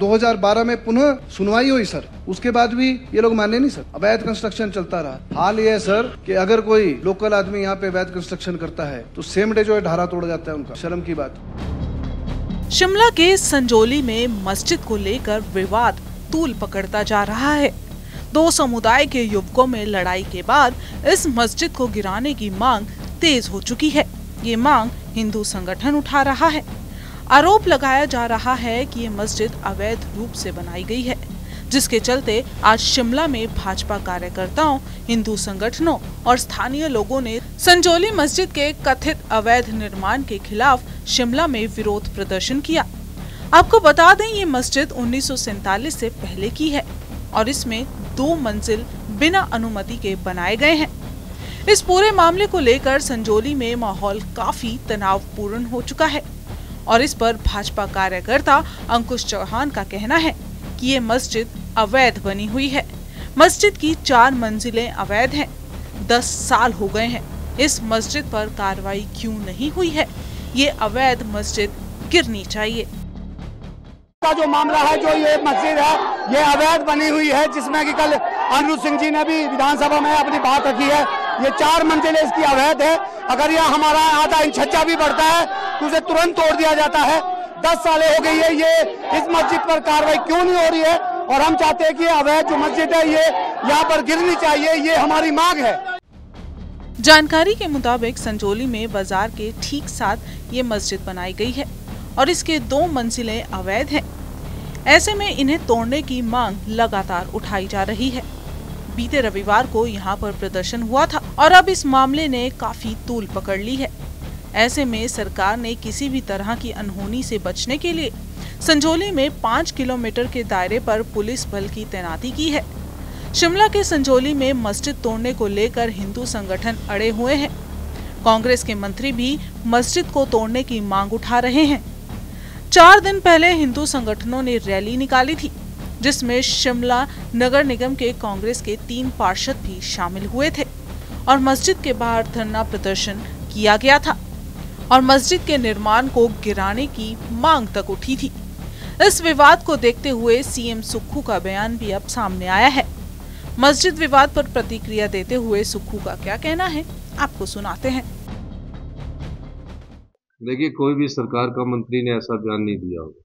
2012 में पुनः सुनवाई हुई, सर। उसके बाद भी ये लोग माने नहीं, सर। अवैध कंस्ट्रक्शन चलता रहा। हाल ये है, सर, कि अगर कोई लोकल आदमी यहाँ पे अवैध कंस्ट्रक्शन करता है तो सेम डे जो है ढारा तोड़ जाता है उनका। शर्म की बात। शिमला के संजोली में मस्जिद को लेकर विवाद तूल पकड़ता जा रहा है। दो समुदाय के युवकों में लड़ाई के बाद इस मस्जिद को गिराने की मांग तेज हो चुकी है। ये मांग हिंदू संगठन उठा रहा है। आरोप लगाया जा रहा है कि ये मस्जिद अवैध रूप से बनाई गई है, जिसके चलते आज शिमला में भाजपा कार्यकर्ताओं, हिंदू संगठनों और स्थानीय लोगों ने संजोली मस्जिद के कथित अवैध निर्माण के खिलाफ शिमला में विरोध प्रदर्शन किया। आपको बता दें, ये मस्जिद उन्नीस सौ सैंतालीस से पहले की है और इसमें दो मंजिल बिना अनुमति के बनाए गए हैं। इस पूरे मामले को लेकर संजोली में माहौल काफ़ी तनावपूर्ण हो चुका है। और इस पर भाजपा कार्यकर्ता अंकुश चौहान का कहना है कि ये मस्जिद अवैध बनी हुई है। मस्जिद की चार मंजिलें अवैध हैं। दस साल हो गए हैं। इस मस्जिद पर कार्रवाई क्यों नहीं हुई है? ये अवैध मस्जिद गिरनी चाहिए। का जो मामला है, जो ये मस्जिद है, ये अवैध बनी हुई है, जिसमें कि कल अनिरुद्ध सिंह जी ने भी विधानसभा में अपनी बात रखी है। ये चार मंजिलें इसकी अवैध है। अगर यह हमारा आधा इंच छज्जा भी बढ़ता है उसे तुरंत तोड़ दिया जाता है। दस सालें हो गई है ये, इस मस्जिद पर कार्रवाई क्यों नहीं हो रही है? और हम चाहते हैं कि अवैध जो मस्जिद है, ये यहाँ पर गिरनी चाहिए, ये हमारी मांग है। जानकारी के मुताबिक संजोली में बाज़ार के ठीक साथ ये मस्जिद बनाई गई है और इसके दो मंजिलें अवैध हैं। ऐसे में इन्हें तोड़ने की मांग लगातार उठाई जा रही है। बीते रविवार को यहाँ पर प्रदर्शन हुआ था और अब इस मामले ने काफ़ी तूल पकड़ ली है। ऐसे में सरकार ने किसी भी तरह की अनहोनी से बचने के लिए संजोली में पाँच किलोमीटर के दायरे पर पुलिस बल की तैनाती की है। शिमला के संजोली में मस्जिद तोड़ने को लेकर हिंदू संगठन अड़े हुए हैं। कांग्रेस के मंत्री भी मस्जिद को तोड़ने की मांग उठा रहे हैं। चार दिन पहले हिंदू संगठनों ने रैली निकाली थी, जिसमें शिमला नगर निगम के कांग्रेस के तीन पार्षद भी शामिल हुए थे और मस्जिद के बाहर धरना प्रदर्शन किया गया था। और मस्जिद के निर्माण को गिराने की मांग तक उठी थी। इस विवाद को देखते हुए सीएम सुक्खू का बयान भी अब सामने आया है। मस्जिद विवाद पर प्रतिक्रिया देते हुए सुक्खू का क्या कहना है, आपको सुनाते हैं। देखिए, कोई भी सरकार का मंत्री ने ऐसा बयान नहीं दिया होगा।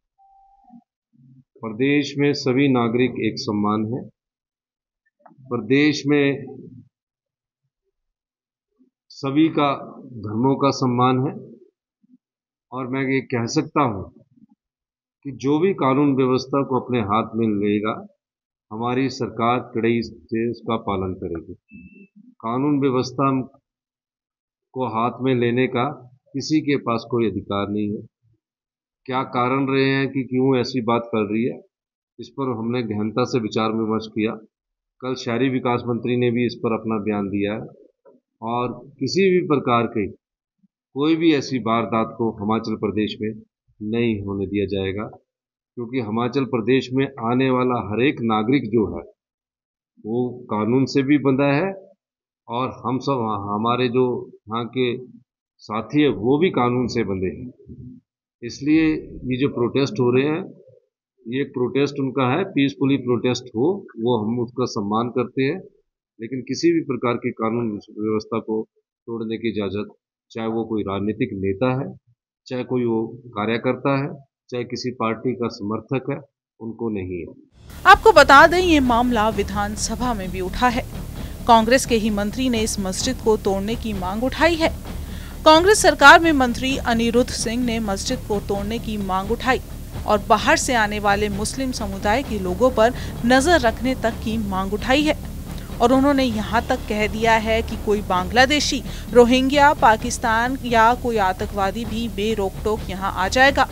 प्रदेश में सभी नागरिक एक सम्मान है। प्रदेश में सभी का धर्मों का सम्मान है। और मैं ये कह सकता हूँ कि जो भी कानून व्यवस्था को अपने हाथ में लेगा, हमारी सरकार कड़ाई से उसका पालन करेगी। कानून व्यवस्था को हाथ में लेने का किसी के पास कोई अधिकार नहीं है। क्या कारण रहे हैं कि क्यों ऐसी बात कर रही है? इस पर हमने गहनता से विचार विमर्श किया। कल शहरी विकास मंत्री ने भी इस पर अपना बयान दिया है। और किसी भी प्रकार के कोई भी ऐसी वारदात को हिमाचल प्रदेश में नहीं होने दिया जाएगा, क्योंकि हिमाचल प्रदेश में आने वाला हर एक नागरिक जो है, वो कानून से भी बंधा है और हम सब, हमारे जो यहाँ के साथी है, वो भी कानून से बंधे हैं। इसलिए ये जो प्रोटेस्ट हो रहे हैं, ये प्रोटेस्ट उनका है पीसफुली प्रोटेस्ट हो, वो हम उसका सम्मान करते हैं, लेकिन किसी भी प्रकार की कानून व्यवस्था को तोड़ने की इजाज़त चाहे वो कोई राजनीतिक नेता है, चाहे कोई वो कार्यकर्ता है, चाहे किसी पार्टी का समर्थक है, उनको नहीं है। आपको बता दें, ये मामला विधानसभा में भी उठा है। कांग्रेस के ही मंत्री ने इस मस्जिद को तोड़ने की मांग उठाई है। कांग्रेस सरकार में मंत्री अनिरुद्ध सिंह ने मस्जिद को तोड़ने की मांग उठाई और बाहर से आने वाले मुस्लिम समुदाय के लोगों पर नज़र रखने तक की मांग उठाई है। और उन्होंने यहाँ तक कह दिया है कि कोई बांग्लादेशी रोहिंग्या, पाकिस्तान या कोई आतंकवादी भी बेरोक टोक यहाँ आ जाएगा।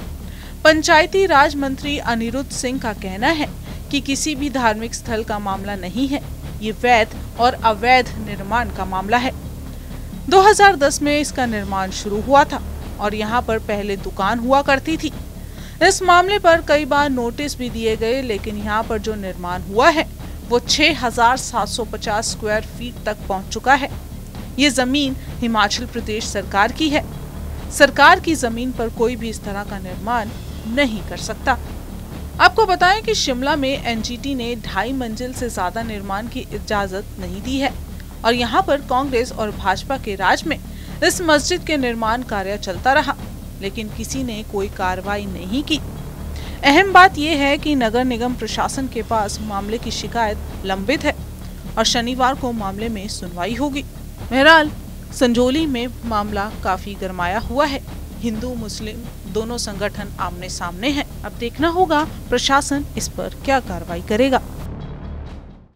पंचायती राज मंत्री अनिरुद्ध सिंह का कहना है कि किसी भी धार्मिक स्थल का मामला नहीं है। ये वैध और अवैध निर्माण का मामला है। 2010 में इसका निर्माण शुरू हुआ था और यहाँ पर पहले दुकान हुआ करती थी। इस मामले पर कई बार नोटिस भी दिए गए, लेकिन यहाँ पर जो निर्माण हुआ है वो 6,750 स्क्वायर फीट तक पहुँच चुका है। ये ज़मीन हिमाचल प्रदेश सरकार की है। सरकार की ज़मीन पर कोई भी इस तरह का निर्माण नहीं कर सकता। आपको बताएँ कि शिमला में एनजीटी ने ढाई मंजिल से ज़्यादा निर्माण की इजाज़त नहीं दी है और यहाँ पर कांग्रेस और भाजपा के राज में इस मस्जिद के निर्माण कार्य चलता रहा लेकिन किसी ने कोई कार्रवाई नहीं की। अहम बात यह है कि नगर निगम प्रशासन के पास मामले की शिकायत लंबित है और शनिवार को मामले में सुनवाई होगी। बहरहाल, संजोली में मामला काफ़ी गरमाया हुआ है। हिंदू, मुस्लिम दोनों संगठन आमने सामने हैं। अब देखना होगा प्रशासन इस पर क्या कार्रवाई करेगा।